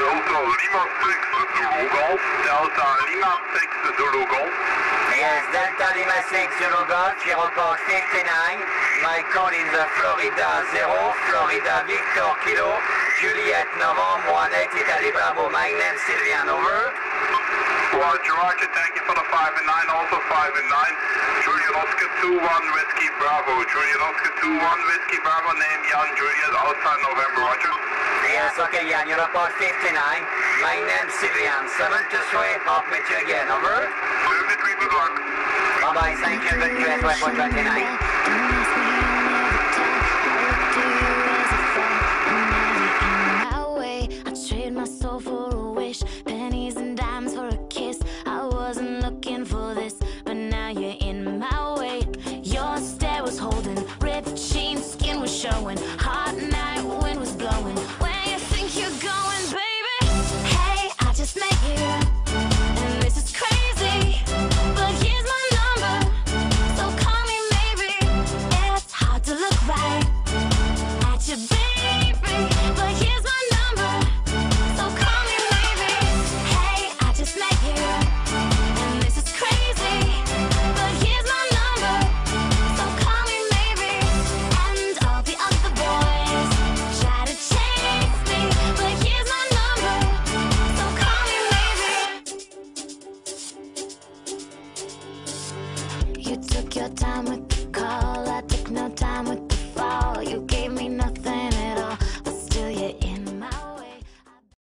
Delta Lima 6 Zulu Golf. Delta Lima 6 Zulu Golf. Yes, Delta Lima 6 Zulu Golf, airport 59. My code is Florida 0, Florida Victor Kilo, Juliet Novembre 18 Italy Bravo. My name Sylvain, over. Roger, Roger, thank you for the 5 and 9, also 5 and 9. Juliet Oscar 2-1 Whiskey Bravo. Juliet Oscar 2-1 Whiskey Bravo, name Jan Juliet, outside November, Roger. Yes, okay, yeah, airport 59. My name is Sylvain, 7 to 3, hope meet you again, over. 73, good luck. Bye-bye, thank you, good 129. I trade my soul for a wish, pennies and dimes for a kiss. I wasn't looking for this, but now you're in my way. Your stare was holding, ripped jeans, skin was showing. Hot took your time with the call. I took no